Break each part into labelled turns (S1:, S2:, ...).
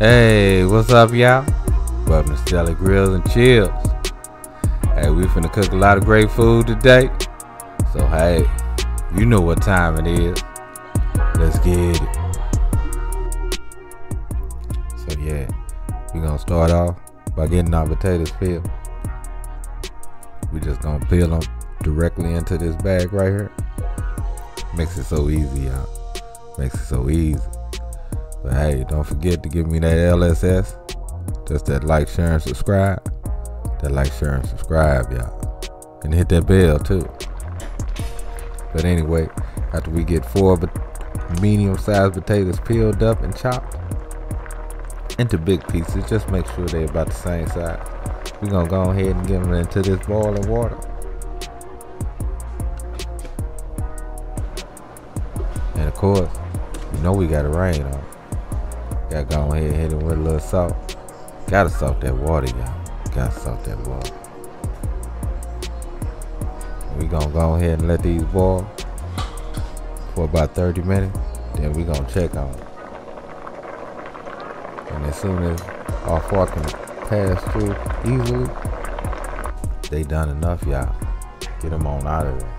S1: Hey, what's up, y'all? Welcome to Stelly Grills and Chills. Hey, we finna cook a lot of great food today. So, hey, you know what time it is. Let's get it. So, yeah, we gonna start off by getting our potatoes peeled. We just gonna peel them directly into this bag right here. Makes it so easy, y'all. Makes it so easy. But hey, don't forget to give me that LSS. Just that like, share, and subscribe. That like, share, and subscribe, y'all. And hit that bell too. But anyway, after we get four medium sized potatoes peeled up and chopped into big pieces, just make sure they're about the same size. We're gonna go ahead and get them into this boiling water. And of course, you know we got a rain on. Gotta go ahead and hit it with a little salt. Gotta salt that water, y'all. Gotta salt that water. We gonna go ahead and let these boil for about 30 minutes. Then we gonna check on it. And as soon as our fork can pass through easily, they done enough, y'all. Get them on out of there.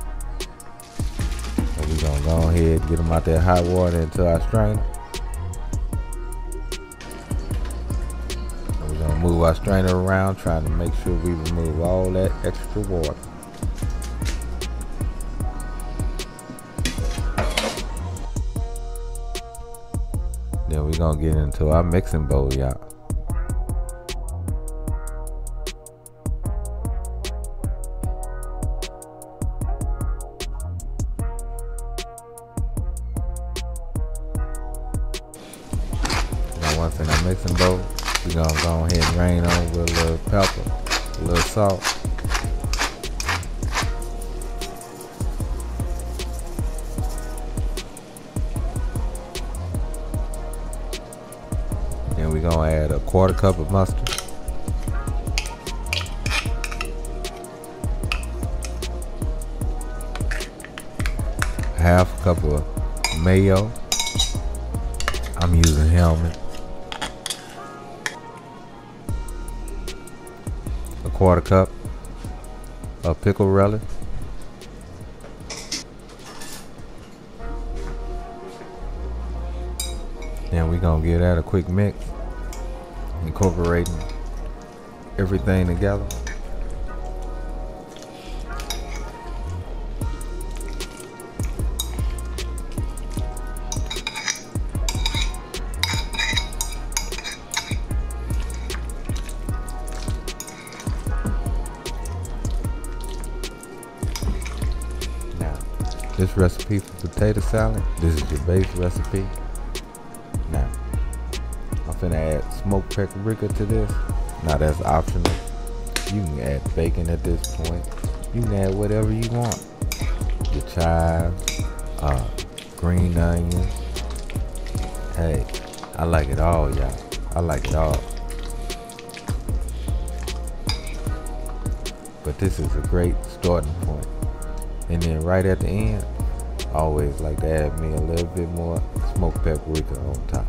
S1: So we gonna go ahead and get them out that hot water into our strainer. Move our strainer around trying to make sure we remove all that extra water. Then we're gonna get into our mixing bowl, y'all. Now once in our mixing bowl, we're gonna go ahead and rain on with a little pepper, a little salt. Then we're gonna add a quarter cup of mustard. Half a cup of mayo. I'm using Hellmann's. Quarter cup of pickle relish. Then we gonna give that a quick mix, incorporating everything together. This recipe for potato salad. This is your base recipe. Now, I'm finna add smoked paprika to this. Now that's optional. You can add bacon at this point. You can add whatever you want. Your chives, uh, green onions. Hey, I like it all, y'all. I like it all. But this is a great starting point. And then right at the end, Always like to add me a little bit more smoked paprika on top.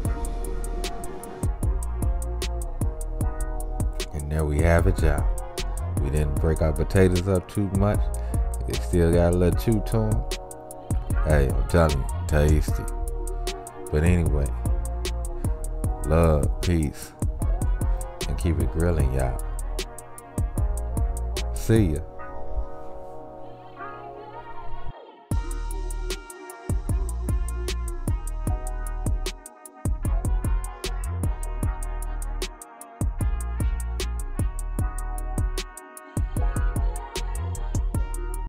S1: And there we have it, y'all. We didn't break our potatoes up too much. They still got a little chew to them. Hey, I'm telling you, tasty. But anyway, love, peace, and keep it grilling, y'all. See ya.